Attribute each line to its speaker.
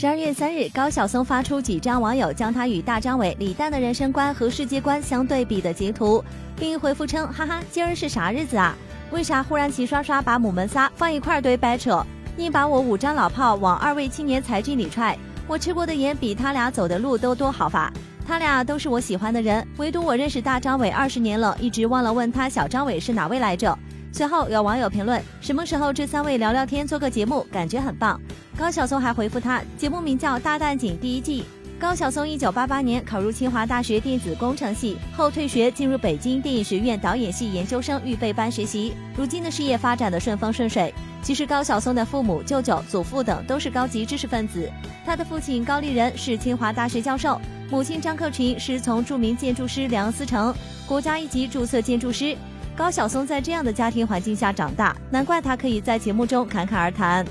Speaker 1: 十二月三日，高晓松发出几张网友将他与大张伟、李诞的人生观和世界观相对比的截图，并回复称：“哈哈，今儿是啥日子啊？为啥忽然齐刷刷把母们仨放一块堆掰扯？硬把我五张老炮往二位青年才俊里踹？我吃过的盐比他俩走的路都多好伐。他俩都是我喜欢的人，唯独我认识大张伟二十年了，一直忘了问他小张伟是哪位来着。”随后有网友评论：“什么时候这三位聊聊天，做个节目，感觉很棒。”高晓松还回复他：“节目名叫《大蛋警》第一季。”高晓松一九八八年考入清华大学电子工程系，后退学进入北京电影学院导演系研究生预备班学习。如今的事业发展的顺风顺水。其实高晓松的父母、舅舅、祖父等都是高级知识分子。他的父亲高立仁是清华大学教授，母亲张克群是从著名建筑师梁思成国家一级注册建筑师。高晓松在这样的家庭环境下长大，难怪他可以在节目中侃侃而谈。